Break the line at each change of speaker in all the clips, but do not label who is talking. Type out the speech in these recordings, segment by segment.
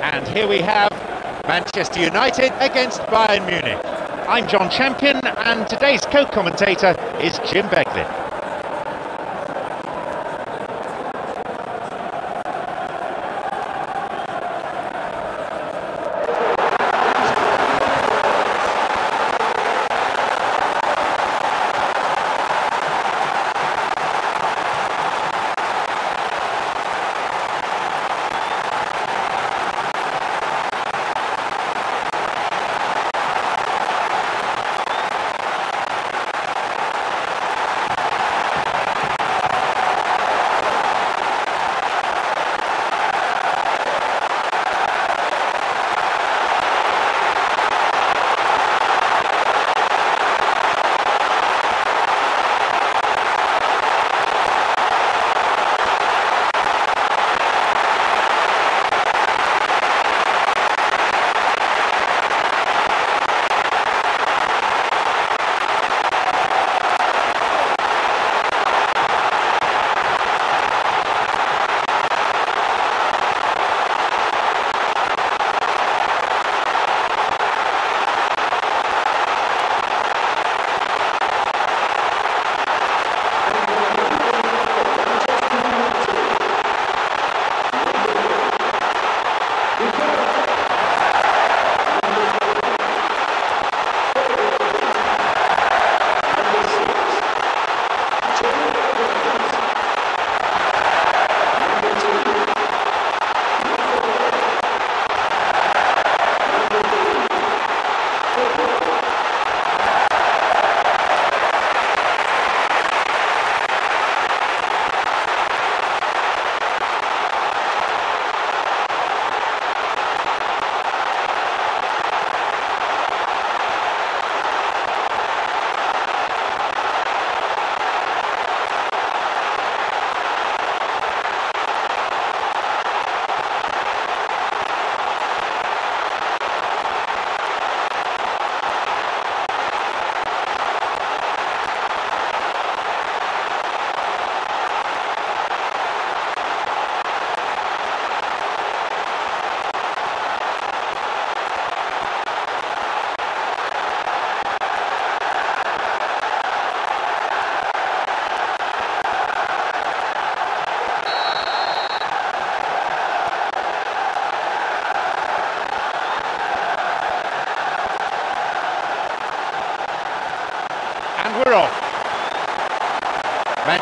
And here we have Manchester United against Bayern Munich. I'm John Champion, and today's co-commentator is Jim Beglin.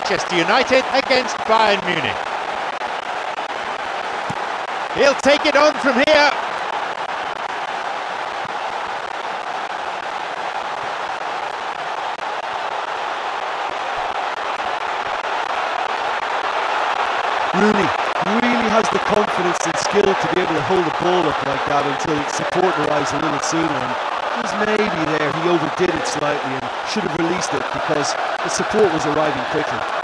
Manchester United against Bayern Munich. He'll take it on from here.
Rooney really has the confidence and skill to be able to hold the ball up like that until support arrives a little sooner was maybe there, he overdid it slightly and should have released it because the support was arriving quickly.